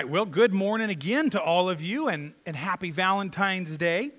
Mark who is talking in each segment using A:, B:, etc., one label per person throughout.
A: Well, good morning again to all of you, and, and happy Valentine's Day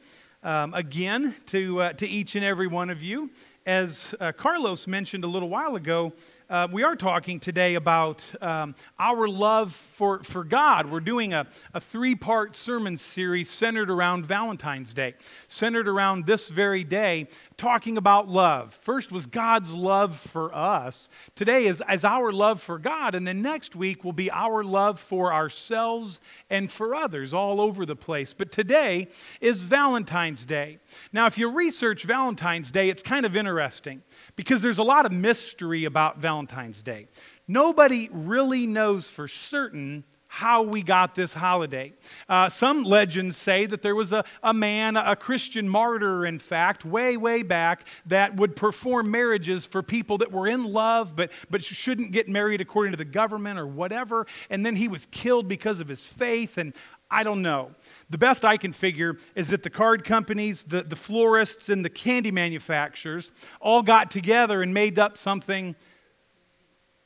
A: um, again to, uh, to each and every one of you. As uh, Carlos mentioned a little while ago, uh, we are talking today about um, our love for, for God. We're doing a, a three part sermon series centered around Valentine's Day, centered around this very day, talking about love. First was God's love for us. Today is, is our love for God. And then next week will be our love for ourselves and for others all over the place. But today is Valentine's Day. Now, if you research Valentine's Day, it's kind of interesting because there's a lot of mystery about Valentine's Day. Nobody really knows for certain how we got this holiday. Uh, some legends say that there was a, a man, a Christian martyr, in fact, way, way back, that would perform marriages for people that were in love but, but shouldn't get married according to the government or whatever. And then he was killed because of his faith. And I don't know. The best I can figure is that the card companies, the, the florists, and the candy manufacturers all got together and made up something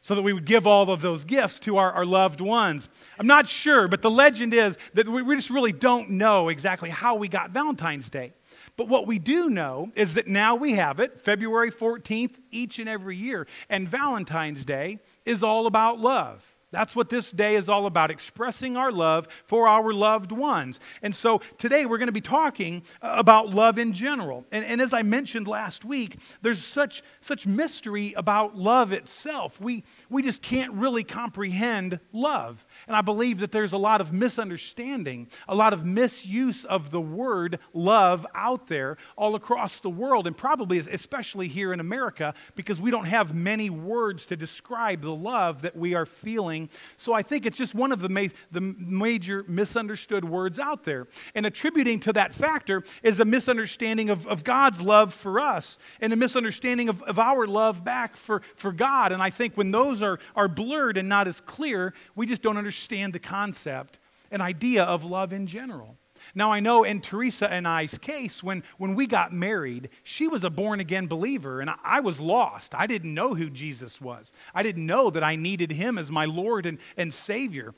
A: so that we would give all of those gifts to our, our loved ones. I'm not sure, but the legend is that we, we just really don't know exactly how we got Valentine's Day. But what we do know is that now we have it, February 14th, each and every year. And Valentine's Day is all about love. That's what this day is all about, expressing our love for our loved ones. And so today we're going to be talking about love in general. And, and, as I mentioned last week, there's such, such mystery about love itself. We, we just can't really comprehend love. And I believe that there's a lot of misunderstanding, a lot of misuse of the word love out there all across the world, and probably especially here in America, because we don't have many words to describe the love that we are feeling. So I think it's just one of the, ma- the major misunderstood words out there. And attributing to that factor is a misunderstanding of, of God's love for us and a misunderstanding of, of our love back for, for God. And I think when those are, are blurred and not as clear, we just don't understand the concept and idea of love in general. Now, I know in Teresa and I's case, when, when we got married, she was a born again believer, and I, was lost. I didn't know who Jesus was. I didn't know that I needed him as my Lord and, and Savior.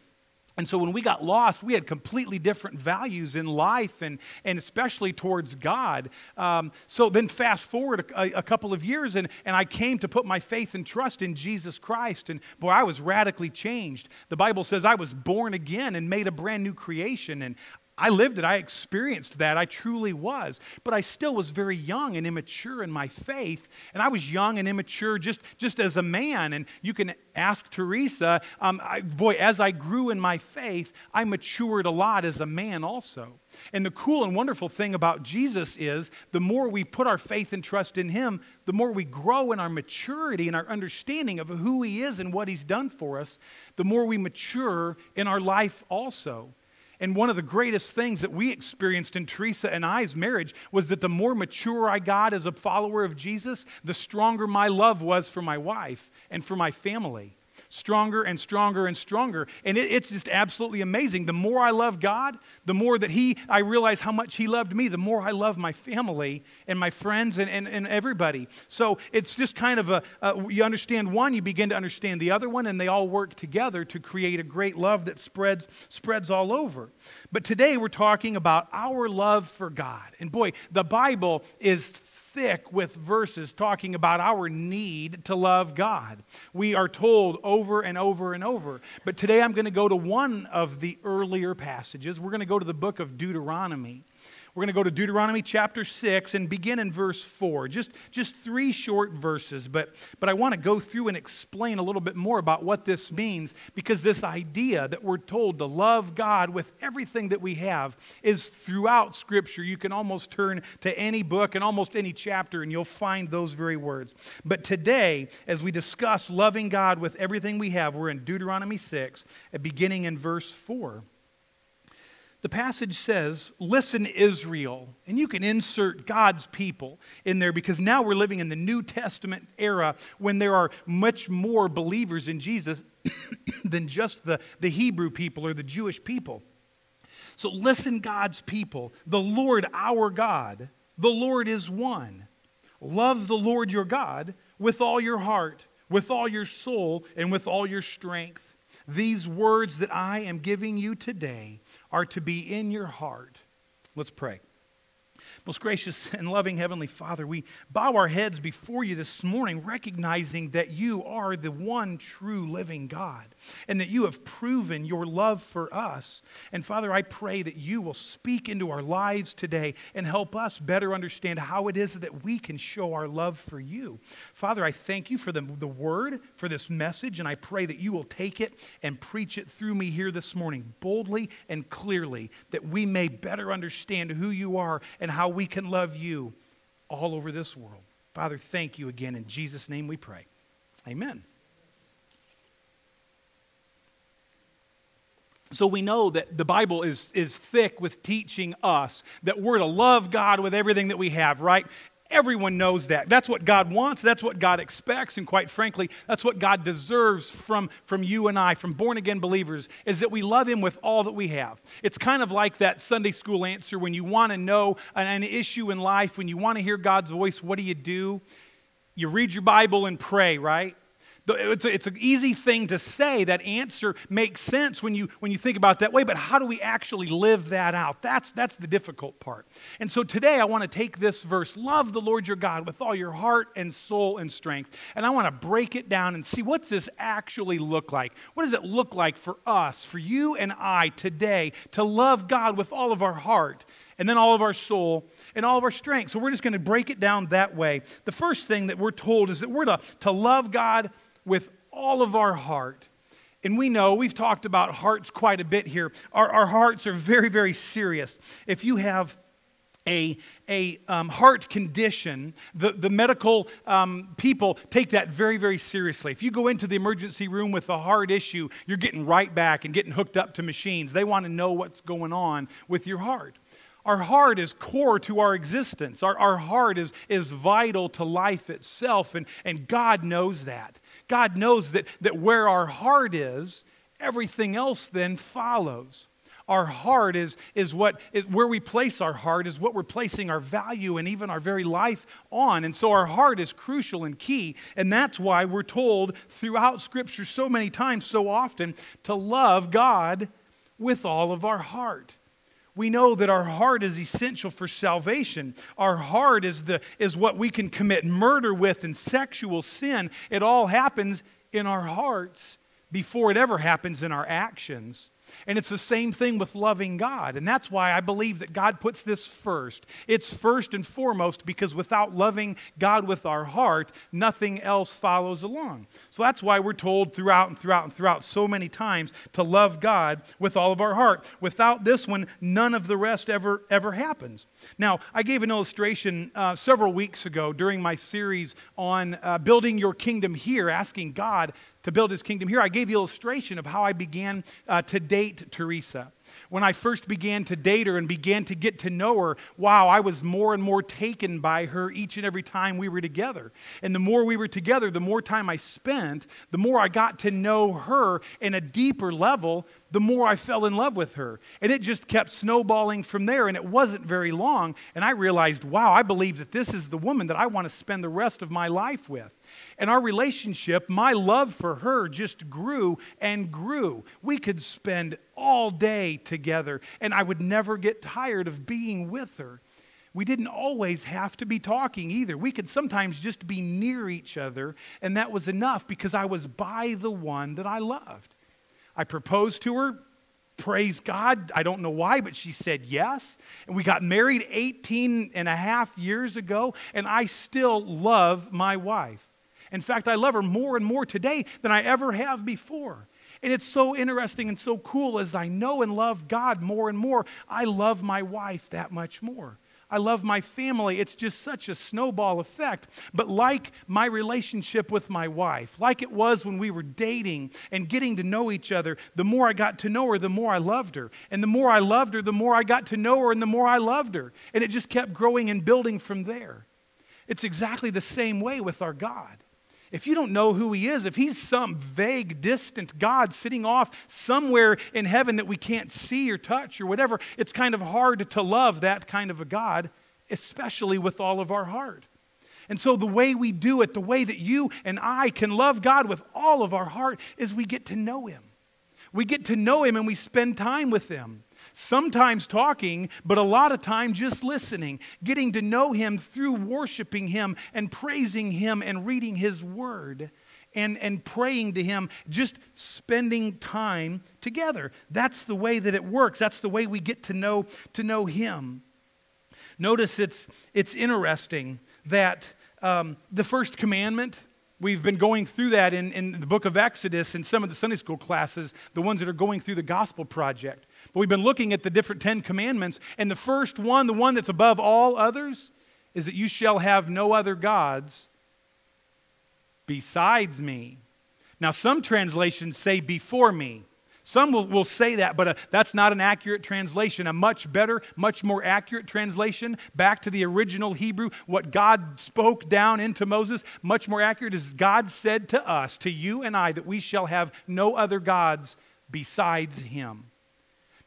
A: And so when we got lost, we had completely different values in life and, and especially towards God. Um, so then fast forward a, a, couple of years, and, and I came to put my faith and trust in Jesus Christ. And boy, I was radically changed. The Bible says I was born again and made a brand new creation. And I lived it. I experienced that. I truly was. But I still was very young and immature in my faith. And I was young and immature just, just as a man. And you can ask Teresa, um, I, boy, as I grew in my faith, I matured a lot as a man also. And the cool and wonderful thing about Jesus is the more we put our faith and trust in Him, the more we grow in our maturity and our understanding of who He is and what He's done for us, the more we mature in our life also. And one of the greatest things that we experienced in Teresa and I's marriage was that the more mature I got as a follower of Jesus, the stronger my love was for my wife and for my family stronger and stronger and stronger. And it, it's just absolutely amazing. The more I love God, the more that He, I realize how much He loved me, the more I love my family and my friends and, and, and everybody. So it's just kind of a, you understand one, you begin to understand the other one, and they all work together to create a great love that spreads, spreads all over. But today we're talking about our love for God. And boy, the Bible is thick with verses talking about our need to love God. We are told over and over and over. But today I'm going to go to one of the earlier passages. We're going to go to the book of Deuteronomy. We're going to go to Deuteronomy chapter 6 and begin in verse 4. Just, just three short verses, but, but I want to go through and explain a little bit more about what this means because this idea that we're told to love God with everything that we have is throughout Scripture. You can almost turn to any book and almost any chapter and you'll find those very words. But today, as we discuss loving God with everything we have, we're in Deuteronomy 6, beginning in verse 4 the passage says, Listen, Israel. And you can insert God's people in there because now we're living in the New Testament era when there are much more believers in Jesus than just the, the Hebrew people or the Jewish people. So listen, God's people. The Lord our God, the Lord is one. Love the Lord your God with all your heart, with all your soul, and with all your strength. these words that I am giving you today are to be in your heart. Let's pray. Most gracious and loving Heavenly Father, we bow our heads before you this morning, recognizing that you are the one true living God and that you have proven your love for us. And Father, I pray that you will speak into our lives today and help us better understand how it is that we can show our love for you. Father, I thank you for the, the word, for this message, and I pray that you will take it and preach it through me here this morning boldly and clearly, that we may better understand who you are and how we can love you all over this world. Father, thank you again. In Jesus' name we pray. Amen. So we know that the Bible is, is thick with teaching us that we're to love God with everything that we have, right? Everyone knows that. That's what God wants. That's what God expects. And quite frankly, that's what God deserves from, from you and I, from born again believers, is that we love Him with all that we have. It's kind of like that Sunday school answer when you want to know an, an issue in life, when you want to hear God's voice, what do you do? You read your Bible and pray, right? It's, a, it's an easy thing to say. That answer makes sense when you, when you think about that way, but how do we actually live that out? That's, that's the difficult part. And so today I want to take this verse love the Lord your God with all your heart and soul and strength. And I want to break it down and see what's this actually look like? What does it look like for us, for you and I today, to love God with all of our heart and then all of our soul and all of our strength? So we're just going to break it down that way. The first thing that we're told is that we're to, to love God with all of our heart. And we know, we've talked about hearts quite a bit here. Our, our hearts are very, very serious. If you have a, a um, heart condition, the, the medical um, people take that very, very seriously. If you go into the emergency room with a heart issue, you're getting right back and getting hooked up to machines. They want to know what's going on with your heart. Our heart is core to our existence. Our, our heart is, is vital to life itself, and, and God knows that. God knows that, that where our heart is, everything else then follows. Our heart is, is what is where we place our heart is what we're placing our value and even our very life on. And so our heart is crucial and key. And that's why we're told throughout Scripture so many times, so often, to love God with all of our heart we know that our heart is essential for salvation. Our heart is, the, is what we can commit murder with and sexual sin. It all happens in our hearts before it ever happens in our actions. And it's the same thing with loving God. And that's why I believe that God puts this first. It's first and foremost because without loving God with our heart, nothing else follows along. So that's why we're told throughout and throughout and throughout so many times to love God with all of our heart. Without this one, none of the rest ever, ever happens. Now, I gave an illustration uh, several weeks ago during my series on uh, building your kingdom here, asking God to build his kingdom here. I gave you illustration of how I began uh, to date Teresa. When I first began to date her and began to get to know her, wow, I was more and more taken by her each and every time we were together. And the more we were together, the more time I spent, the more I got to know her in a deeper level, the more I fell in love with her. And it just kept snowballing from there. And it wasn't very long. And I realized, wow, I believe that this is the woman that I want to spend the rest of my life with. And our relationship, my love for her just grew and grew. We could spend all day together, and I would never get tired of being with her. We didn't always have to be talking either. We could sometimes just be near each other, and that was enough because I was by the one that I loved. I proposed to her. Praise God. I don't know why, but she said yes. And we got married 18 and a half years ago, and I still love my wife. In fact, I love her more and more today than I ever have before. And it's so interesting and so cool as I know and love God more and more, I love my wife that much more. I love my family. It's just such a snowball effect. But like my relationship with my wife, like it was when we were dating and getting to know each other, the more I got to know her, the more I loved her. And the more I loved her, the more I got to know her, and the more I loved her. And it just kept growing and building from there. It's exactly the same way with our God if you don't know who he is, if he's some vague, distant God sitting off somewhere in heaven that we can't see or touch or whatever, it's kind of hard to love that kind of a God, especially with all of our heart. And so, the way we do it, the way that you and I can love God with all of our heart, is we get to know him. We get to know Him and we spend time with Him. Sometimes talking, but a lot of time just listening, getting to know Him through worshiping Him and praising Him and reading His Word and, and praying to Him, just spending time together. That's the way that it works. That's the way we get to know, to know Him. Notice it's, it's interesting that um, the first commandment, we've been going through that in, in the book of Exodus in some of the Sunday school classes, the ones that are going through the gospel project. But we've been looking at the different Ten Commandments, and the first one, the one that's above all others, is that you shall have no other gods besides me. Now, some translations say before me. Some will, will say that, but uh, that's not an accurate translation. A much better, much more accurate translation, back to the original Hebrew, what God spoke down into Moses, much more accurate is God said to us, to you and I, that we shall have no other gods besides him.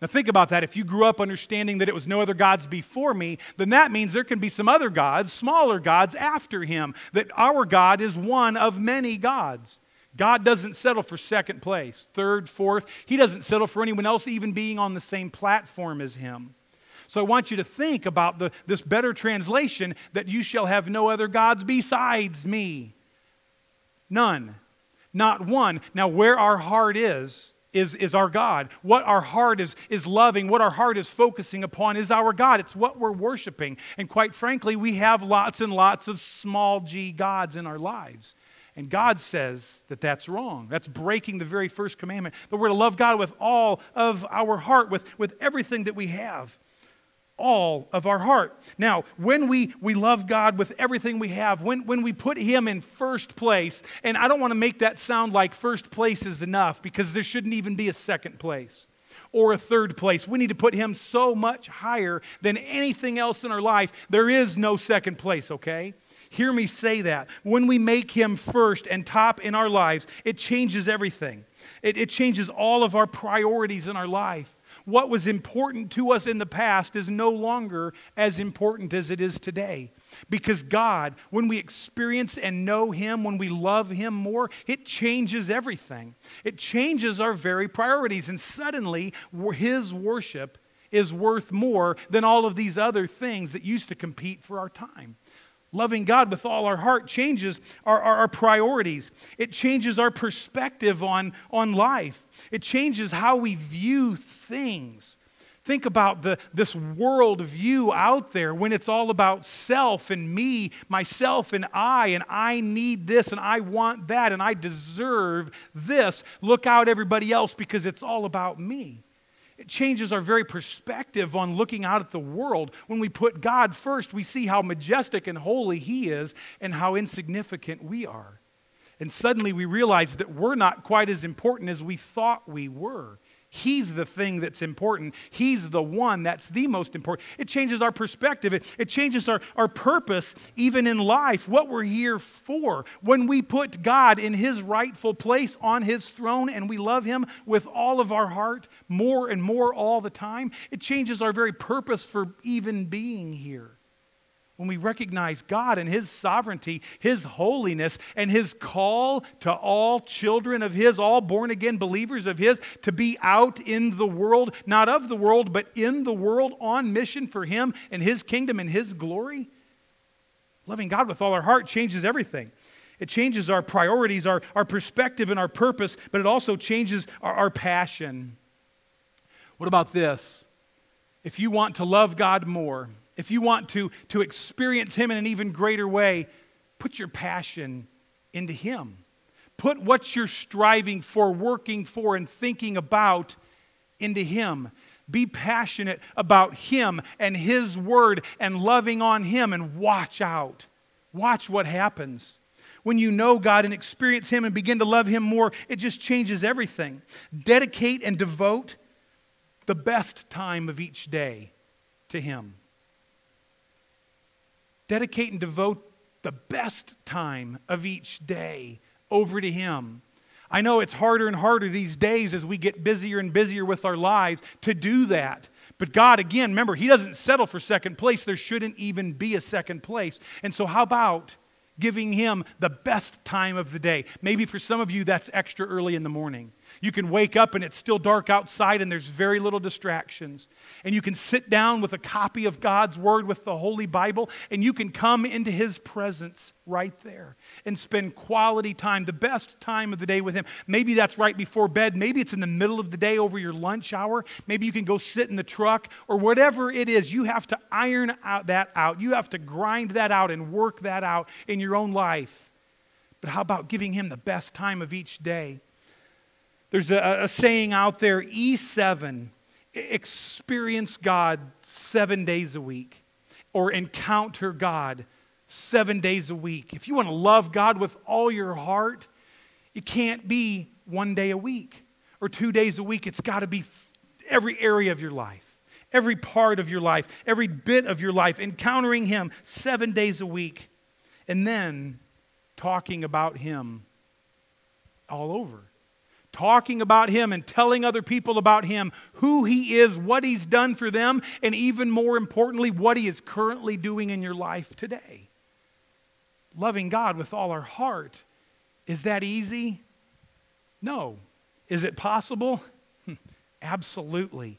A: Now, think about that. If you grew up understanding that it was no other gods before me, then that means there can be some other gods, smaller gods after him, that our God is one of many gods. God doesn't settle for second place, third, fourth. He doesn't settle for anyone else even being on the same platform as him. So I want you to think about the, this better translation that you shall have no other gods besides me. None. Not one. Now, where our heart is, is, is our God. What our heart is, is loving, what our heart is focusing upon is our God. It's what we're worshiping. And quite frankly, we have lots and lots of small g gods in our lives. And God says that that's wrong. That's breaking the very first commandment. That we're to love God with all of our heart, with, with everything that we have all of our heart. Now, when we, we love God with everything we have, when, when we put Him in first place, and I don't want to make that sound like first place is enough because there shouldn't even be a second place or a third place. We need to put Him so much higher than anything else in our life. There is no second place, okay? Hear me say that. When we make Him first and top in our lives, it changes everything. It, it changes all of our priorities in our life what was important to us in the past is no longer as important as it is today. Because God, when we experience and know Him, when we love Him more, it changes everything. It changes our very priorities. And suddenly, His worship is worth more than all of these other things that used to compete for our time. Loving God with all our heart changes our, our, our, priorities. It changes our perspective on, on life. It changes how we view things. Think about the, this world view out there when it's all about self and me, myself and I, and I need this and I want that and I deserve this. Look out, everybody else, because it's all about me. It changes our very perspective on looking out at the world. When we put God first, we see how majestic and holy He is and how insignificant we are. And suddenly we realize that we're not quite as important as we thought we were. He's the thing that's important. He's the one that's the most important. It changes our perspective, it, it changes our, our purpose, even in life, what we're here for. When we put God in His rightful place on His throne and we love Him with all of our heart, more and more all the time, it changes our very purpose for even being here when we recognize God and His sovereignty, His holiness, and His call to all children of His, all born again believers of His, to be out in the world, not of the world, but in the world on mission for Him and His kingdom and His glory. Loving God with all our heart changes everything. It changes our priorities, our, our perspective, and our purpose, but it also changes our, our passion. What about this? If you want to love God more, if you want to, to experience Him in an even greater way, put your passion into Him. Put what you're striving for, working for, and thinking about into Him. Be passionate about Him and His Word and loving on Him and watch out. Watch what happens. When you know God and experience Him and begin to love Him more, it just changes everything. Dedicate and devote the best time of each day to Him dedicate and devote the best time of each day over to Him. I know it's harder and harder these days as we get busier and busier with our lives to do that. But God, again, remember, He doesn't settle for second place. There shouldn't even be a second place. And so, how about giving Him the best time of the day? Maybe for some of you, that's extra early in the morning You can wake up and it's still dark outside and there's very little distractions. And you can sit down with a copy of God's Word with the Holy Bible and you can come into His presence right there and spend quality time, the best time of the day with Him. Maybe that's right before bed. Maybe it's in the middle of the day over your lunch hour. Maybe you can go sit in the truck or whatever it is. You have to iron out that out. You have to grind that out and work that out in your own life. But how about giving Him the best time of each day? There's a, a saying out there E7 experience God seven days a week or encounter God seven days a week. If you want to love God with all your heart, it can't be one day a week or two days a week. It's got to be every area of your life, every part of your life, every bit of your life, encountering Him seven days a week, and then talking about Him all over talking about Him and telling other people about Him, who He is, what He's done for them, and even more importantly, what He is currently doing in your life today. Loving God with all our heart. Is that easy? No. Is it possible? Absolutely.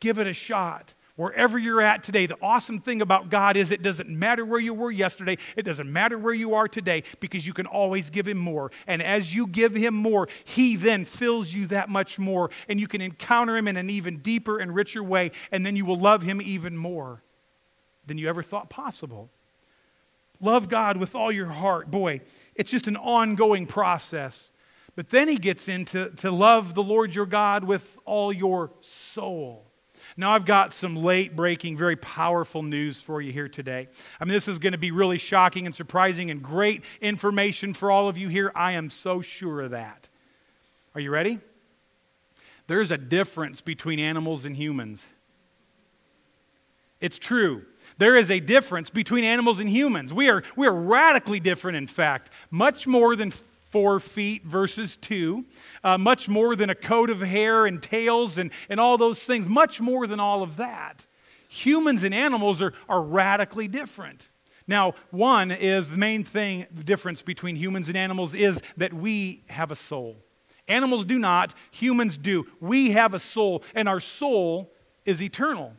A: Give it a shot. Wherever you're at today, the awesome thing about God is it doesn't matter where you were yesterday, it doesn't matter where you are today, because you can always give Him more. And as you give Him more, He then fills you that much more, and you can encounter Him in an even deeper and richer way, and then you will love Him even more than you ever thought possible. Love God with all your heart. Boy, it's just an ongoing process. But then He gets into to love the Lord your God with all your soul. Now, I've got some late breaking, very powerful news for you here today. I mean, this is going to be really shocking and surprising and great information for all of you here. I am so sure of that. Are you ready? There's a difference between animals and humans. It's true. There is a difference between animals and humans. We are, we are radically different, in fact, much more than four feet versus two, uh, much more than a coat of hair and tails and, and all those things, much more than all of that. Humans and animals are, are radically different. Now, one is the main thing, the difference between humans and animals is that we have a soul. Animals do not, humans do. We have a soul, and our soul is eternal.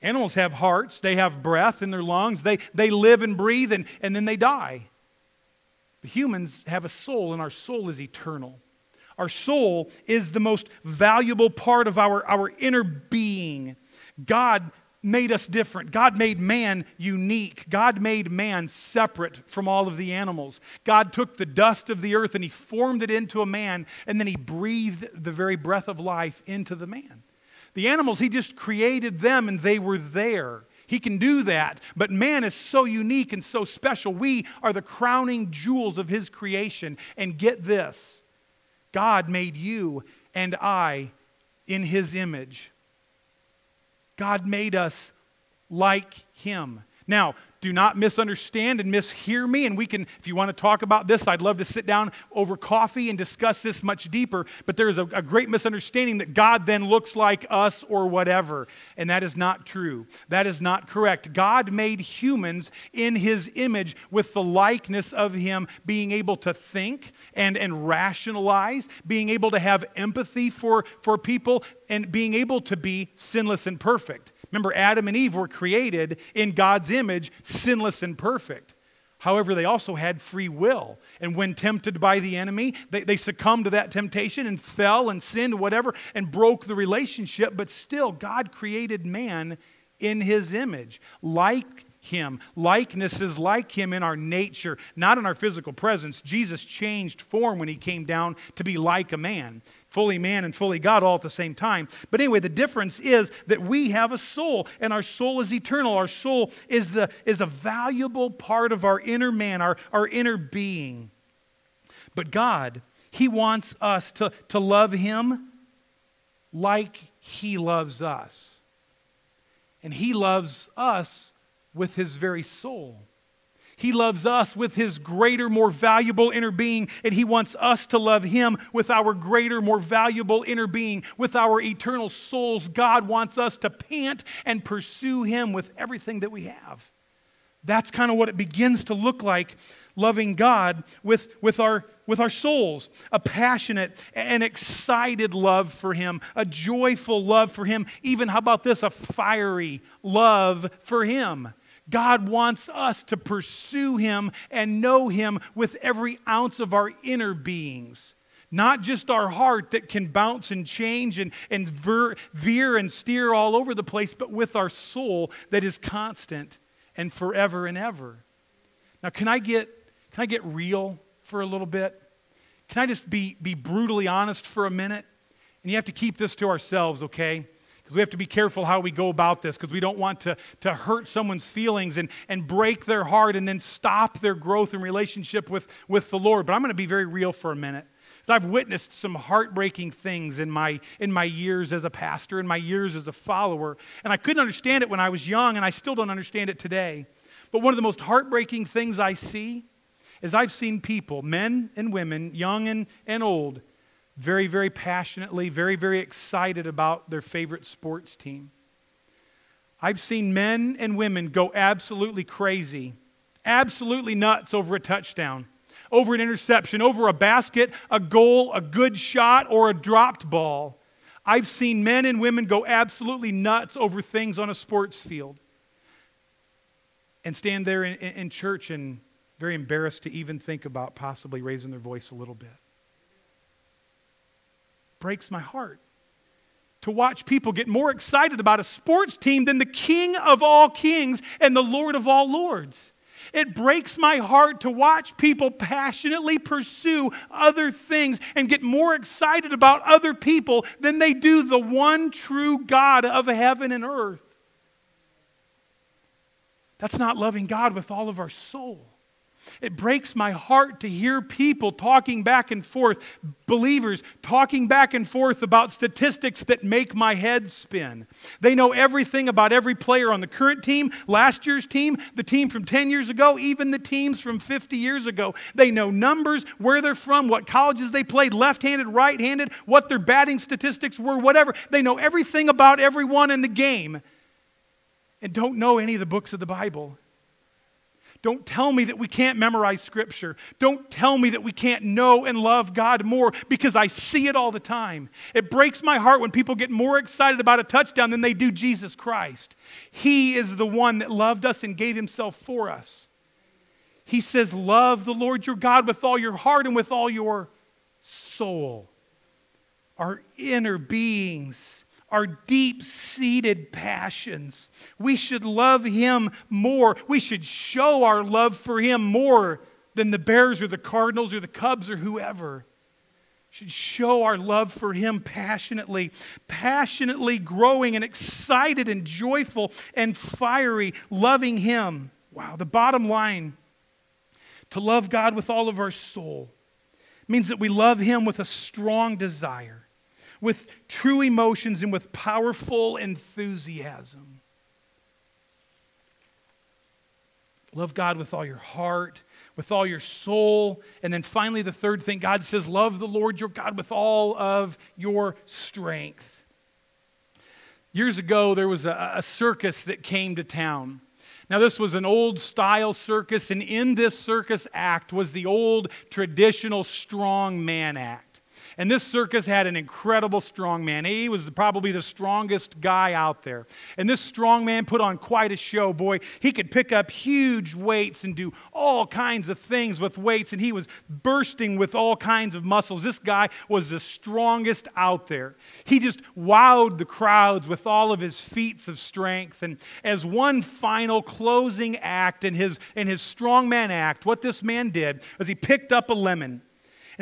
A: Animals have hearts, they have breath in their lungs, they, they live and breathe, and, and then they die. Humans have a soul, and our soul is eternal. Our soul is the most valuable part of our, our inner being. God made us different. God made man unique. God made man separate from all of the animals. God took the dust of the earth and he formed it into a man, and then he breathed the very breath of life into the man. The animals, he just created them and they were there. He can do that. But man is so unique and so special. We are the crowning jewels of his creation. And get this God made you and I in his image. God made us like him. Now, do not misunderstand and mishear me. And we can, if you want to talk about this, I'd love to sit down over coffee and discuss this much deeper. But there is a, a, great misunderstanding that God then looks like us or whatever. And that is not true. That is not correct. God made humans in his image with the likeness of him being able to think and, and rationalize, being able to have empathy for, for people, and being able to be sinless and perfect. Remember, Adam and Eve were created in God's image, sinless and perfect. However, they also had free will. And when tempted by the enemy, they, they succumbed to that temptation and fell and sinned, whatever, and broke the relationship. But still, God created man in his image, like him. Likeness is like him in our nature, not in our physical presence. Jesus changed form when he came down to be like a man fully man and fully God all at the same time. But anyway, the difference is that we have a soul, and our soul is eternal. Our soul is, the, is a valuable part of our inner man, our, our inner being. But God, He wants us to, to love Him like He loves us. And He loves us with His very soul. He loves us with his greater, more valuable inner being, and he wants us to love him with our greater, more valuable inner being, with our eternal souls. God wants us to pant and pursue him with everything that we have. That's kind of what it begins to look like loving God with, with, our, with our souls. A passionate and excited love for Him, a joyful love for Him, even, how about this, a fiery love for Him. God wants us to pursue Him and know Him with every ounce of our inner beings. Not just our heart that can bounce and change and, and ver, veer and steer all over the place, but with our soul that is constant and forever and ever. Now, can I get, can I get real for a little bit? Can I just be, be brutally honest for a minute? And you have to keep this to ourselves, okay? Because we have to be careful how we go about this because we don't want to, to hurt someone's feelings and, and break their heart and then stop their growth and relationship with, with the Lord. But I'm going to be very real for a minute. I've witnessed some heartbreaking things in my, in my years as a pastor, in my years as a follower. And I couldn't understand it when I was young, and I still don't understand it today. But one of the most heartbreaking things I see is I've seen people, men and women, young and, and old, very, very passionately, very, very excited about their favorite sports team. I've seen men and women go absolutely crazy, absolutely nuts over a touchdown over an interception, over a basket, a goal, a good shot, or a dropped ball. I've seen men and women go absolutely nuts over things on a sports field and stand there in, in, church and very embarrassed to even think about possibly raising their voice a little bit. Breaks my heart to watch people get more excited about a sports team than the King of all kings and the Lord of all lords. It breaks my heart to watch people passionately pursue other things and get more excited about other people than they do the one true God of heaven and earth. That's not loving God with all of our soul. It breaks my heart to hear people talking back and forth, believers talking back and forth about statistics that make my head spin. They know everything about every player on the current team, last year's team, the team from 10 years ago, even the teams from 50 years ago. They know numbers, where they're from, what colleges they played, left handed, right handed, what their batting statistics were, whatever. They know everything about everyone in the game and don't know any of the books of the Bible. Don't tell me that we can't memorize Scripture. Don't tell me that we can't know and love God more because I see it all the time. It breaks my heart when people get more excited about a touchdown than they do Jesus Christ. He is the one that loved us and gave Himself for us. He says, Love the Lord your God with all your heart and with all your soul. Our inner beings our deep seated passions. We should love Him more. We should show our love for Him more than the Bears or the Cardinals or the Cubs or whoever. Should show our love for Him passionately, passionately growing and excited and joyful and fiery, loving Him. Wow, the bottom line to love God with all of our soul means that we love Him with a strong desire with true emotions and with powerful enthusiasm. Love God with all your heart, with all your soul. And then finally, the third thing God says, love the Lord your God with all of your strength. Years ago, there was a, a circus that came to town. Now, this was an old style circus, and in this circus act was the old traditional strong man act. And this circus had an incredible strongman. He was probably the strongest guy out there. And this strongman put on quite a show. Boy, he could pick up huge weights and do all kinds of things with weights, and he was bursting with all kinds of muscles. This guy was the strongest out there. He just wowed the crowds with all of his feats of strength. And as one final closing act in his, in his strongman act, what this man did was he picked up a lemon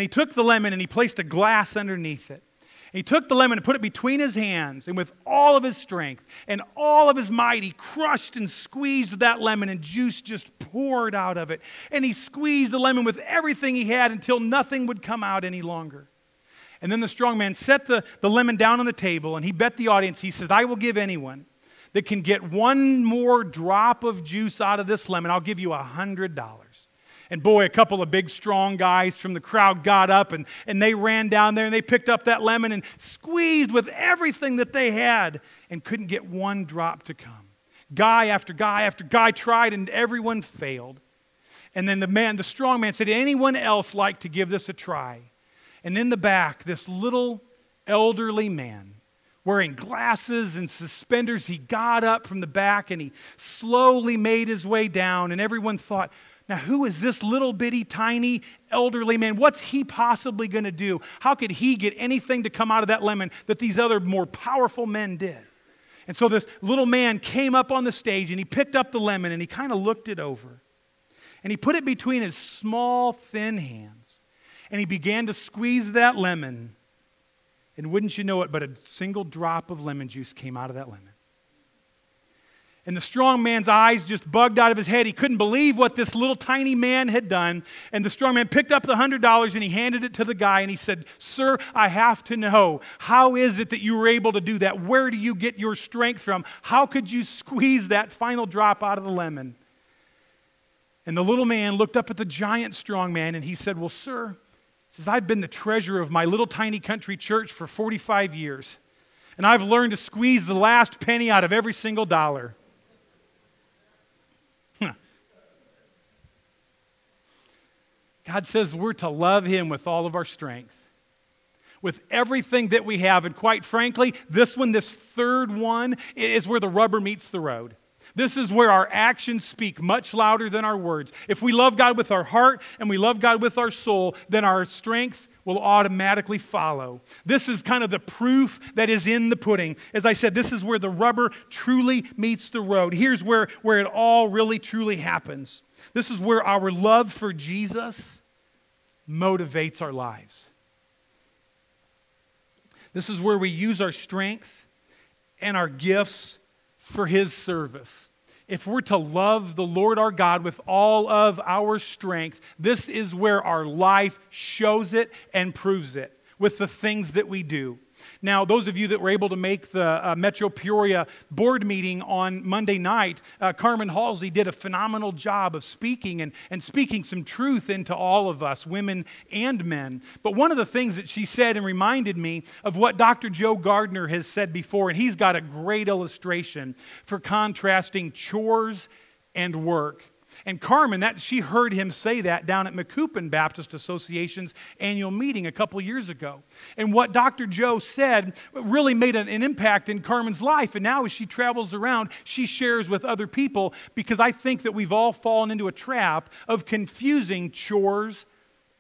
A: and he took the lemon and he placed a glass underneath it. And he took the lemon and put it between his hands, and with all of his strength and all of his might, he crushed and squeezed that lemon, and juice just poured out of it. And he squeezed the lemon with everything he had until nothing would come out any longer. And then the strong man set the, the lemon down on the table, and he bet the audience, he says, I will give anyone that can get one more drop of juice out of this lemon, I'll give you a $100. And boy, a couple of big, strong guys from the crowd got up and, and they ran down there and they picked up that lemon and squeezed with everything that they had and couldn't get one drop to come. Guy after guy after guy tried, and everyone failed. And then the man, the strong man, said, Anyone else like to give this a try? And in the back, this little elderly man wearing glasses and suspenders, he got up from the back and he slowly made his way down. And everyone thought, now, who is this little bitty, tiny, elderly man? What's he possibly going to do? How could he get anything to come out of that lemon that these other more powerful men did? And so this little man came up on the stage and he picked up the lemon and he kind of looked it over. And he put it between his small, thin hands. And he began to squeeze that lemon. And wouldn't you know it, but a single drop of lemon juice came out of that lemon. And the strong man's eyes just bugged out of his head. He couldn't believe what this little tiny man had done. And the strong man picked up the $100 and he handed it to the guy and he said, Sir, I have to know, how is it that you were able to do that? Where do you get your strength from? How could you squeeze that final drop out of the lemon? And the little man looked up at the giant strong man and he said, Well, sir, says, I've been the treasurer of my little tiny country church for 45 years, and I've learned to squeeze the last penny out of every single dollar. God says we're to love Him with all of our strength, with everything that we have. And quite frankly, this one, this third one, is where the rubber meets the road. This is where our actions speak much louder than our words. If we love God with our heart and we love God with our soul, then our strength will automatically follow. This is kind of the proof that is in the pudding. As I said, this is where the rubber truly meets the road. Here's where, where it all really, truly happens. This is where our love for Jesus motivates our lives. This is where we use our strength and our gifts for His service. If we're to love the Lord our God with all of our strength, this is where our life shows it and proves it with the things that we do. Now, those of you that were able to make the uh, Metro Peoria board meeting on Monday night, uh, Carmen Halsey did a phenomenal job of speaking and, and speaking some truth into all of us, women and men. But one of the things that she said and reminded me of what Dr. Joe Gardner has said before, and he's got a great illustration for contrasting chores and work. And Carmen, that she heard him say that down at Macoupin Baptist Association's annual meeting a couple years ago. And what Dr. Joe said really made an, an impact in Carmen's life. And now as she travels around, she shares with other people because I think that we've all fallen into a trap of confusing chores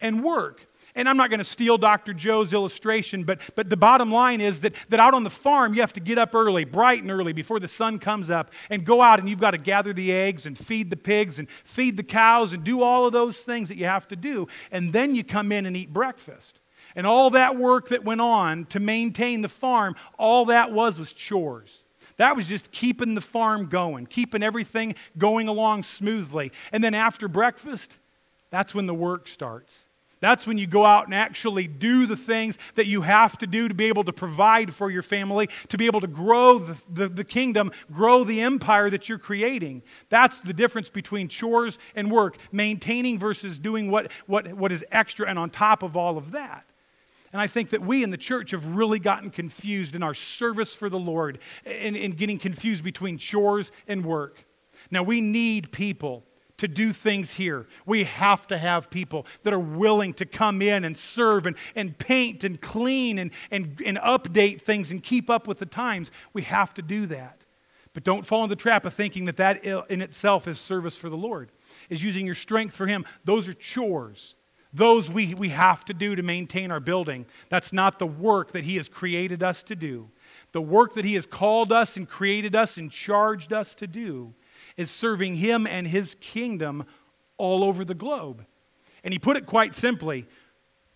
A: and work. And I'm not going to steal Dr. Joe's illustration, but, but the bottom line is that, that out on the farm, you have to get up early, bright and early, before the sun comes up, and go out and you've got to gather the eggs and feed the pigs and feed the cows and do all of those things that you have to do. And then you come in and eat breakfast. And all that work that went on to maintain the farm, all that was was chores. That was just keeping the farm going, keeping everything going along smoothly. And then after breakfast, that's when the work starts. That's when you go out and actually do the things that you have to do to be able to provide for your family, to be able to grow the, the, the, kingdom, grow the empire that you're creating. That's the difference between chores and work, maintaining versus doing what, what, what is extra and on top of all of that. And I think that we in the church have really gotten confused in our service for the Lord and in getting confused between chores and work. Now, we need people to do things here. We have to have people that are willing to come in and serve and, and paint and clean and, and, and update things and keep up with the times. We have to do that. But don't fall into the trap of thinking that that in itself is service for the Lord, is using your strength for Him. Those are chores. Those we, we have to do to maintain our building. That's not the work that He has created us to do. The work that He has called us and created us and charged us to do is serving Him and His kingdom all over the globe. And He put it quite simply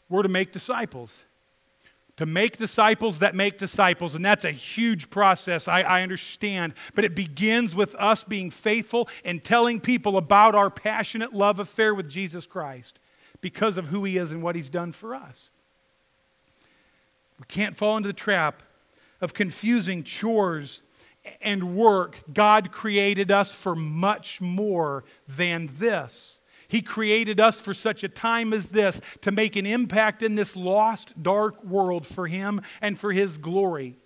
A: we're to make disciples. To make disciples that make disciples. And that's a huge process, I, I, understand. But it begins with us being faithful and telling people about our passionate love affair with Jesus Christ because of who He is and what He's done for us. We can't fall into the trap of confusing chores and work, God created us for much more than this. He created us for such a time as this to make an impact in this lost, dark world for Him and for His glory.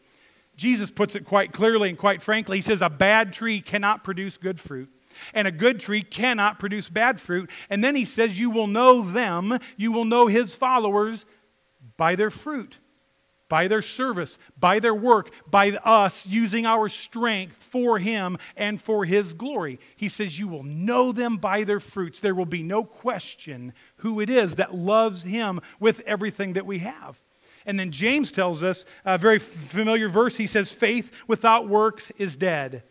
A: Jesus puts it quite clearly and quite frankly. He says, A bad tree cannot produce good fruit, and a good tree cannot produce bad fruit. And then he says, You will know them, you will know his followers by their fruit by their service, by their work, by us using our strength for Him and for His glory. He says, You will know them by their fruits. There will be no question who it is that loves Him with everything that we have. And then James tells us a very familiar verse. He says, Faith without works is dead.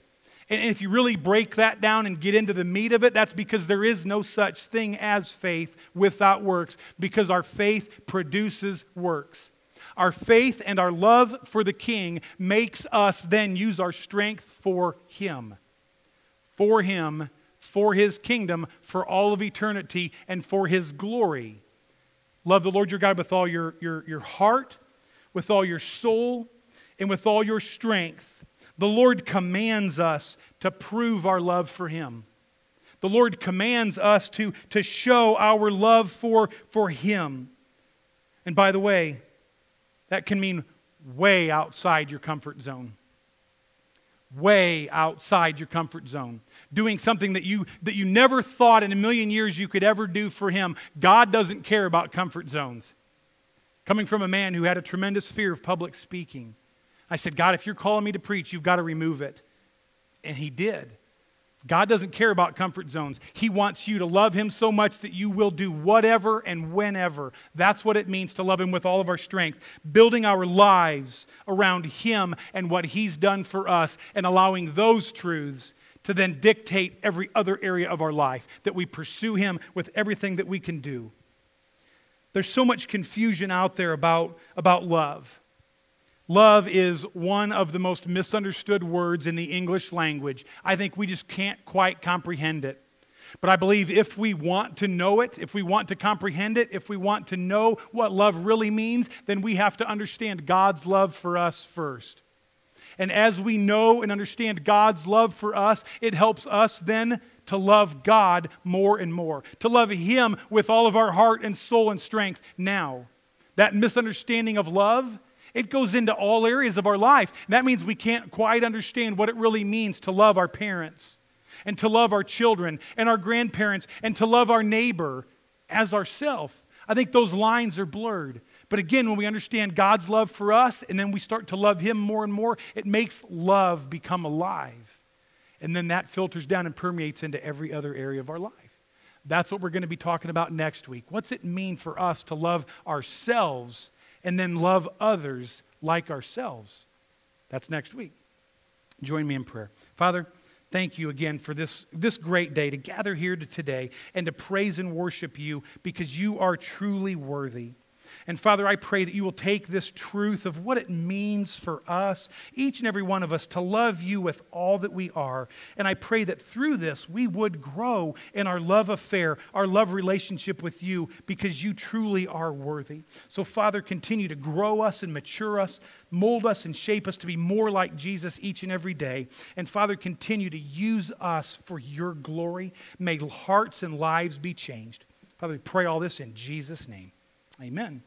A: And if you really break that down and get into the meat of it, that's because there is no such thing as faith without works, because our faith produces works. Our faith and our love for the King makes us then use our strength for Him. For Him, for His kingdom, for all of eternity, and for His glory. Love the Lord your God with all your, your, your heart, with all your soul, and with all your strength. The Lord commands us to prove our love for Him. The Lord commands us to, to show our love for, for Him. And by the way, that can mean way outside your comfort zone. Way outside your comfort zone. Doing something that you, that you never thought in a million years you could ever do for Him. God doesn't care about comfort zones. Coming from a man who had a tremendous fear of public speaking, I said, God, if you're calling me to preach, you've got to remove it. And He did. God doesn't care about comfort zones. He wants you to love Him so much that you will do whatever and whenever. That's what it means to love Him with all of our strength. Building our lives around Him and what He's done for us, and allowing those truths to then dictate every other area of our life, that we pursue Him with everything that we can do. There's so much confusion out there about, about love. Love is one of the most misunderstood words in the English language. I think we just can't quite comprehend it. But I believe if we want to know it, if we want to comprehend it, if we want to know what love really means, then we have to understand God's love for us first. And as we know and understand God's love for us, it helps us then to love God more and more, to love Him with all of our heart and soul and strength now. That misunderstanding of love it goes into all areas of our life. That means we can't quite understand what it really means to love our parents and to love our children and our grandparents and to love our neighbor as ourself. I think those lines are blurred. But again, when we understand God's love for us and then we start to love Him more and more, it makes love become alive. And then that filters down and permeates into every other area of our life. That's what we're going to be talking about next week. What's it mean for us to love ourselves and then love others like ourselves. That's next week. Join me in prayer. Father, thank you again for this, this great day to gather here to today and to praise and worship you because you are truly worthy. And Father, I pray that you will take this truth of what it means for us, each and every one of us, to love you with all that we are. And I pray that through this we would grow in our love affair, our love relationship with you, because you truly are worthy. So, Father, continue to grow us and mature us, mold us and shape us to be more like Jesus each and every day. And Father, continue to use us for your glory. May hearts and lives be changed. Father, we pray all this in Jesus' name. Amen.